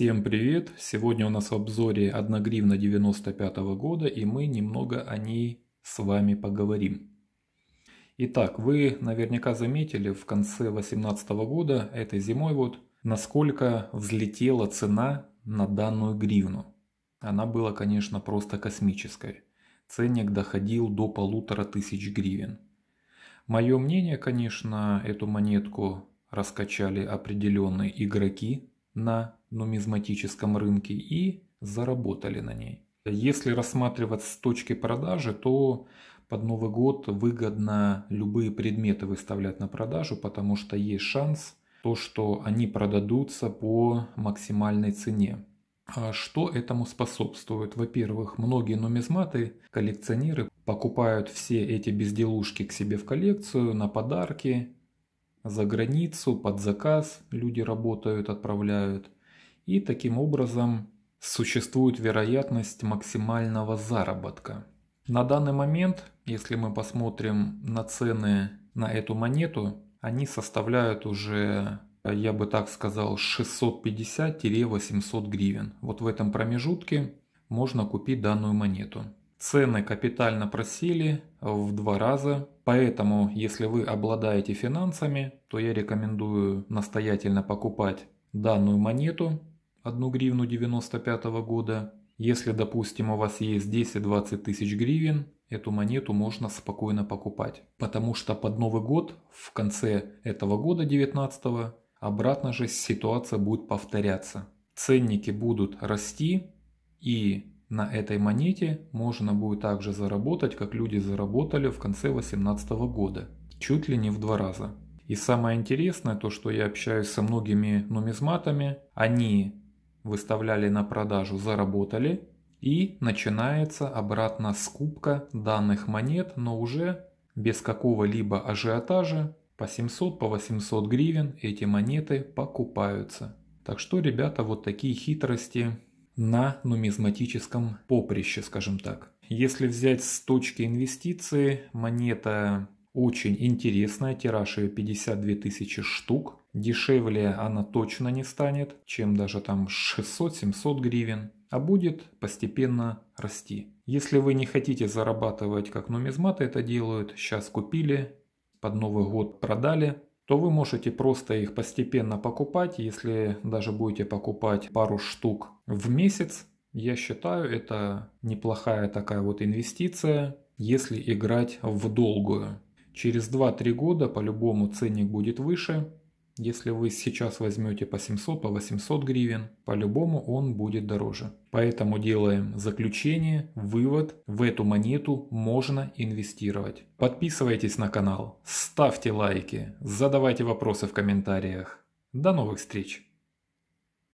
Всем привет! Сегодня у нас в обзоре 1 гривна 95 года и мы немного о ней с вами поговорим. Итак, вы наверняка заметили в конце 2018 года, этой зимой вот, насколько взлетела цена на данную гривну. Она была, конечно, просто космической. Ценник доходил до полутора тысяч гривен. Мое мнение, конечно, эту монетку раскачали определенные игроки на нумизматическом рынке и заработали на ней. Если рассматривать с точки продажи, то под Новый год выгодно любые предметы выставлять на продажу, потому что есть шанс, то, что они продадутся по максимальной цене. А что этому способствует? Во-первых, многие нумизматы, коллекционеры покупают все эти безделушки к себе в коллекцию на подарки, за границу, под заказ люди работают, отправляют. И таким образом существует вероятность максимального заработка. На данный момент, если мы посмотрим на цены на эту монету, они составляют уже, я бы так сказал, 650-800 гривен. Вот в этом промежутке можно купить данную монету. Цены капитально просели в два раза, поэтому если вы обладаете финансами, то я рекомендую настоятельно покупать данную монету 1 гривну 95 года. Если, допустим, у вас есть 10-20 тысяч гривен, эту монету можно спокойно покупать. Потому что под Новый год, в конце этого года 19 обратно же ситуация будет повторяться. Ценники будут расти и на этой монете можно будет также заработать, как люди заработали в конце 2018 года. Чуть ли не в два раза. И самое интересное, то что я общаюсь со многими нумизматами, они выставляли на продажу, заработали, и начинается обратно скупка данных монет, но уже без какого-либо ажиотажа, по 700, по 800 гривен эти монеты покупаются. Так что, ребята, вот такие хитрости на нумизматическом поприще, скажем так. Если взять с точки инвестиции, монета очень интересная, тираж ее 52 тысячи штук. Дешевле она точно не станет, чем даже там 600-700 гривен, а будет постепенно расти. Если вы не хотите зарабатывать, как нумизматы это делают, сейчас купили, под Новый год продали, то вы можете просто их постепенно покупать. Если даже будете покупать пару штук в месяц, я считаю, это неплохая такая вот инвестиция, если играть в долгую. Через 2-3 года по-любому ценник будет выше, если вы сейчас возьмете по 700, по 800 гривен, по-любому он будет дороже. Поэтому делаем заключение, вывод, в эту монету можно инвестировать. Подписывайтесь на канал, ставьте лайки, задавайте вопросы в комментариях. До новых встреч!